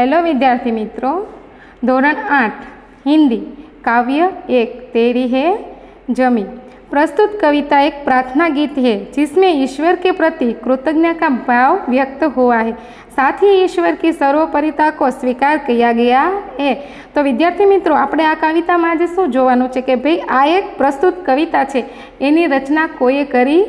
Hello વિદ્યાર્થી મિત્રો ધોરણ આઠ હિન્દી काव्य एक तेरी है जमी प्रस्तुत कविता एक प्रार्थना गीत है जिसमें ईश्वर के प्रति कृतज्ञता का भाव व्यक्त हुआ है साथ ही ईश्वर की सर्वोपरिता को સ્વીકાર किया गया है તો વિદ્યાર્થી મિત્રો આપણે આ કવિતામાં આજે શું જોવાનું છે કે ભાઈ આ એક પ્રસ્તુત કવિતા છે એની રચના કોઈએ કરી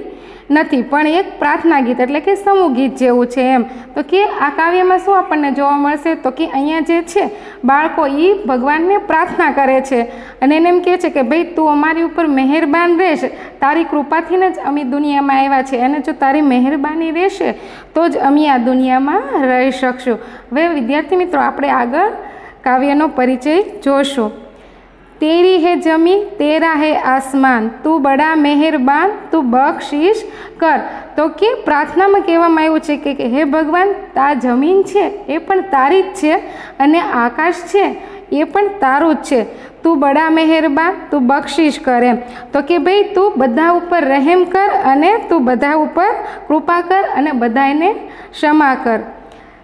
નથી. પણ એક પ્રાર્થના ગીત એટલે કે સમૂહ ગીત જેવું છે એમ. તો કે આ કાવ્યમાં શું આપણને જોવા મળશે? તો કે અહીંયા જે છે, બાળકો એ ભગવાનને પ્રાર્થના કરે છે. અને એને એમ કહે છે કે, ભાઈ, તું અમારી ઉપર મહેરબાન રહેશ. તારી કૃપાથીને જ અમે દુનિયામાં આવ્યા છે. અને જો તારી મહેરબાની રહેશે, તો જ અમે આ દુનિયામાં રહી શકશું. હવે વિદ્યાર્થી મિત્રો, આપણે આગળ કાવ્યનો પરિચય જોશું. तेरी है जमी तेरा है आसमान તું બડા મહેરબાન તું બક્ષિશ કર તો કે પ્રાર્થનામાં કહેવામાં આવ્યું છે કે હે ભગવાન તા જમીન છે એ પણ તારી જ છે અને આકાશ છે એ પણ તારું જ છે તું બડા મહેરબાન તું બક્ષિશ કર એમ તો કે ભાઈ તું બધા ઉપર રહેમ કર અને તું બધા ઉપર કૃપા કર અને બધાને ક્ષમા કર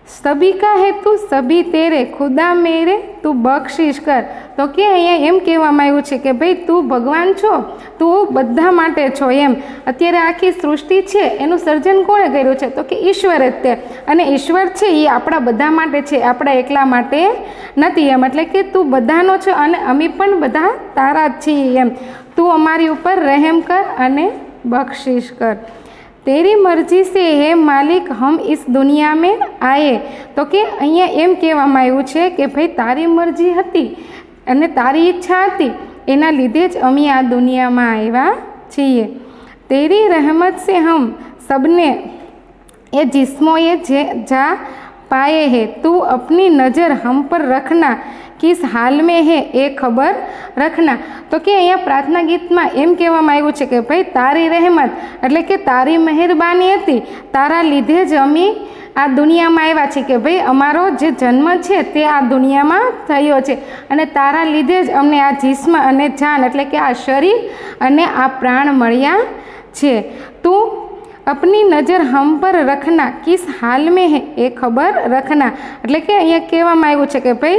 સભી કા તું સભી તેરે, ખુદા મેરે, તું બક્ષિશ કર. તો કે અહીંયા એમ કહેવામાં આવ્યું છે કે ભાઈ તું ભગવાન છો, તું બધા માટે છો એમ. અત્યારે આખી સૃષ્ટિ છે, એનું સર્જન કોણે કર્યું છે? તો કે ઈશ્વર જ તે. અને ઈશ્વર છે એ આપણા બધા માટે છે, આપણા એકલા માટે નથી એમ. એટલે કે તું બધાનો છે અને અમે પણ બધા તારા જ છીએ એમ. તું અમારી ઉપર રહેમ કર અને બક્ષિશ કર. તેરી મરજી સે હે માલિક હમ ઇસ દુનિયા મેં આયે તો કે અહીંયા એમ કહેવામાં આવ્યું છે કે ભાઈ તારી મરજી હતી અને તારી ઈચ્છા હતી એના લીધે જ અમે આ દુનિયામાં આવ્યા છીએ તેરી રહેમત સે હમ સબને એ જિસ્મોએ જે જા પાયે હે તું અપની નજર હમ પર રખના કિસ હાલ મેં હે એ ખબર રખના? તો કે અહીંયા પ્રાર્થના ગીતમાં એમ કહેવામાં આવ્યું છે કે ભાઈ, તારી રહેમત, એટલે કે તારી મહેરબાની હતી, તારા લીધે જ અમે આ દુનિયામાં આવ્યા છીએ કે ભાઈ, અમારો જે જન્મ છે તે આ દુનિયામાં થયો છે અને તારા લીધે જ અમને આ જીસ્મ અને જાન, એટલે કે આ શરીર અને આ પ્રાણ મળ્યા છે. તું અપની નજર હમ પર રખના કિસ હાલ મેં હે એ ખબર રખના એટલે કે અહીંયા કહેવામાં આવ્યું છે કે ભાઈ,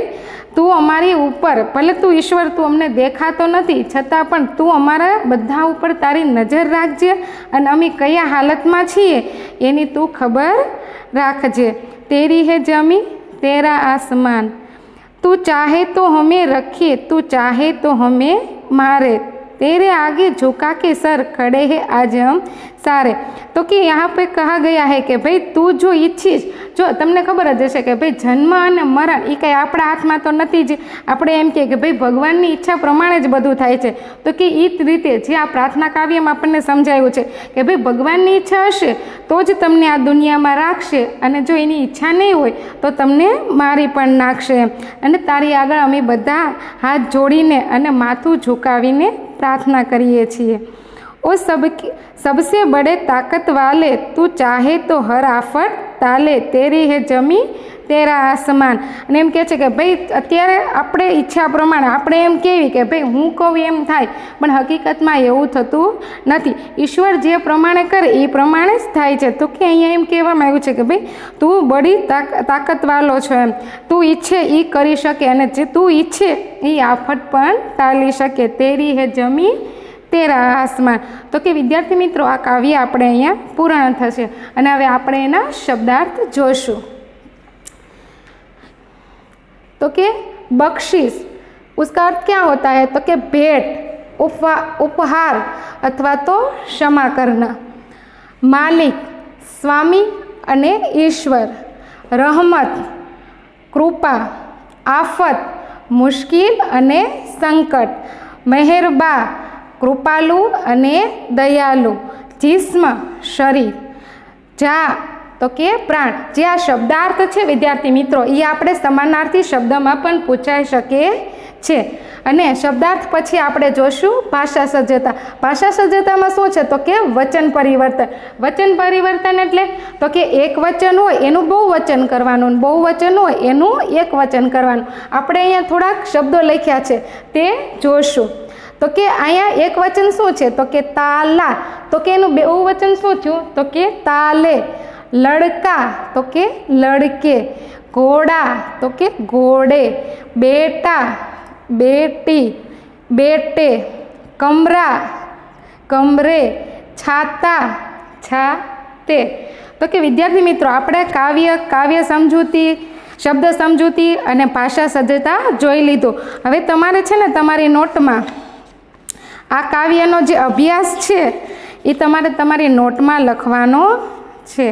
તું અમારી ઉપર, ભલે તું ઈશ્વર, તું અમને દેખાતો નથી, છતાં પણ તું અમારા બધા ઉપર તારી નજર રાખજે અને અમે કયા હાલતમાં છીએ, એની તું ખબર રાખજે. તેરી હે જમી તેરા આસમાન. તું ચાહે તો અમે રખીએ, તું ચાહે તો હમે મારે. तेरे आगे झुका के सर खड़े हैं आज हम सारे તો કે यहाँ पे કહા ગયા હે કે ભાઈ તું જો ઈચ્છીશ જો તમને ખબર જ હશે કે ભાઈ જન્મ અને મરણ એ કંઈ આપણા હાથમાં તો નથી જ આપણે એમ કહે કે ભાઈ ભગવાનની ઈચ્છા પ્રમાણે જ બધું થાય છે તો કે એ જ રીતે જે આ પ્રાર્થના કાવ્યમાં આપણને સમજાયું છે કે ભાઈ ભગવાનની ઈચ્છા હશે તો જ તમને આ દુનિયામાં રાખશે અને જો એની ઈચ્છા નહીં હોય તો તમને મારી પણ નાખશે અને તારી આગળ અમે બધા હાથ જોડીને અને માથું ઝુકાવીને प्रार्थना करिए છીએ ओ सब सबसे बड़े ताकत वाले તું ચાહે તો હર આફત તાલે તેરી હે જમી તેરા આસમાન અને એમ કહે છે કે ભાઈ, અત્યારે આપણે ઈચ્છા પ્રમાણે, આપણે એમ કહેવી કે ભાઈ, હું કહું એમ થાય, પણ હકીકતમાં એવું થતું નથી. ઈશ્વર જે પ્રમાણે કરે, એ પ્રમાણે જ થાય છે. તો કે અહીંયા એમ કહેવામાં આવ્યું છે કે ભાઈ, તું બડી તાકતવાળો છો એમ. તું ઈચ્છે એ કરી શકે અને જે તું ઈચ્છે એ આફત પણ ટાળી શકે. તેરી હે જમી, તેરા આસમાન. તો કે વિદ્યાર્થી મિત્રો, આ કાવ્ય આપણે અહીંયા પૂર્ણ થશે. અને હવે આપણે એના શબ્દાર્થ જોશું. तो के बख्शिश उसका अर्थ क्या होता है तो के भेंट उपवा उपहार अथवा तो क्षमा करना मालिक स्वामी अने ईश्वर रहमत कृपा आफत मुश्किल अने संकट मेहरबा कृपालु अने दयालु जिस्म शरीर जा તો કે પ્રાણ, જે આ શબ્દાર્થ છે, વિદ્યાર્થી મિત્રો એ આપણે સમાનાર્થી શબ્દમાં પણ પૂછાઈ શકે છે. અને શબ્દાર્થ પછી આપણે જોશું ભાષા સજ્જતા. ભાષા સજ્જતામાં શું છે? તો કે વચન પરિવર્તન. વચન પરિવર્તન એટલે તો કે એક વચન હોય, એનું બહુ વચન કરવાનું, બહુ વચન હોય, એનું એક વચન કરવાનું. આપણે અહીંયા થોડાક શબ્દો લખ્યા છે, તે જોશું. તો કે અહીંયા એક વચન શું છે? તો કે તાલા. તો કે એનું બહુ વચન શું થયું? તો કે તાલે. લડકા તો કે લડકે, ઘોડા તો કે ઘોડે, બેટા, બેટી, બેટે, કમરા, કમરે, છાતા, છાતે. તો કે વિદ્યાર્થી મિત્રો, આપણે કાવ્ય કાવ્ય સમજૂતી, શબ્દ સમજૂતી અને ભાષા સજ્જતા જોઈ લીધું. હવે તમારે છે ને તમારી નોટમાં આ કાવ્યનો જે અભ્યાસ છે, એ તમારે તમારી નોટમાં લખવાનો છે.